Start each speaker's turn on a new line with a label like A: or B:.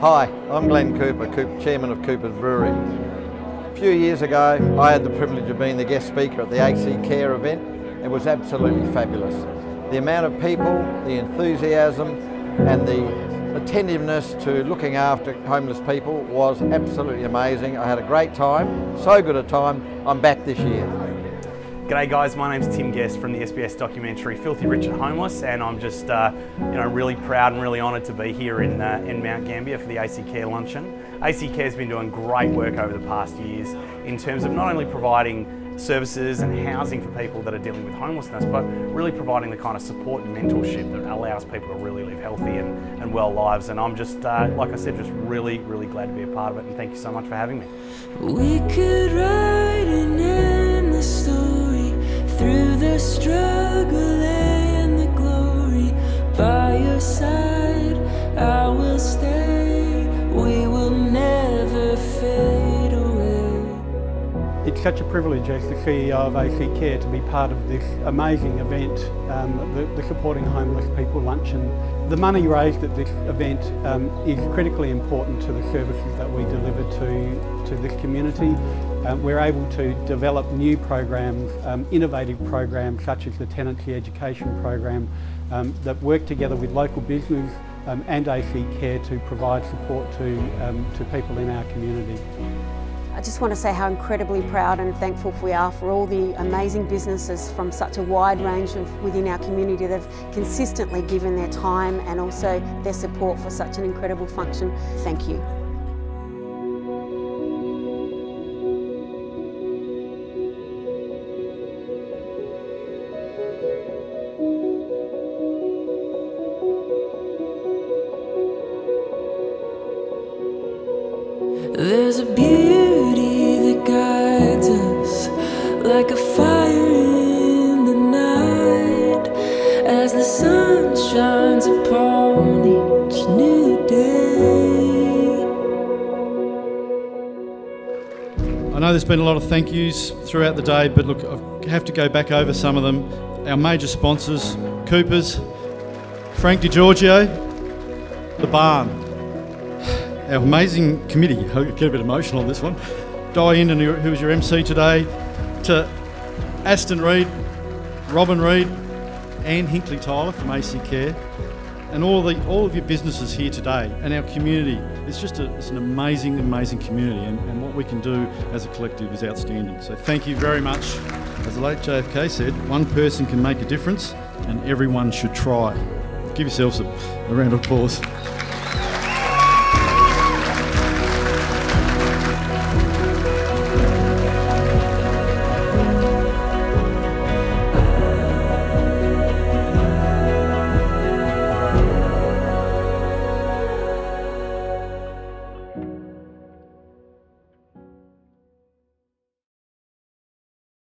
A: Hi, I'm Glenn Cooper, Chairman of Cooper's Brewery. A few years ago, I had the privilege of being the guest speaker at the AC Care event. It was absolutely fabulous. The amount of people, the enthusiasm, and the attentiveness to looking after homeless people was absolutely amazing. I had a great time, so good a time, I'm back this year.
B: G'day guys, my name's Tim Guest from the SBS documentary Filthy Rich and Homeless and I'm just uh, you know, really proud and really honoured to be here in, uh, in Mount Gambier for the AC Care luncheon. AC Care's been doing great work over the past years in terms of not only providing services and housing for people that are dealing with homelessness, but really providing the kind of support and mentorship that allows people to really live healthy and, and well lives. And I'm just, uh, like I said, just really, really glad to be a part of it. And thank you so much for having me.
C: It's such a privilege as the CEO of AC Care to be part of this amazing event, um, the, the, Supporting Homeless People Luncheon. The money raised at this event um, is critically important to the services that we deliver to, to this community um, we're able to develop new programs, um, innovative programs such as the Tenancy Education Program um, that work together with local business um, and AC Care to provide support to, to people in our community.
D: I just want to say how incredibly proud and thankful we are for all the amazing businesses from such a wide range of within our community that have consistently given their time and also their support for such an incredible function. Thank you. There's a beauty like a fire in the night as the sun shines upon each new day.
E: I know there's been a lot of thank yous throughout the day, but look, I have to go back over some of them. Our major sponsors, Coopers, Frank DiGiorgio, The Barn, our amazing committee. I get a bit emotional on this one. Diane, who was your MC today, to Astyn Reid, Robin Reid, Anne Hinkly Tyler from AC Care, and all the all of your businesses here today, and our community. It's just a, it's an amazing, amazing community, and, and what we can do as a collective is outstanding. So thank you very much. As the late JFK said, one person can make a difference, and everyone should try. Give yourselves a, a round of applause.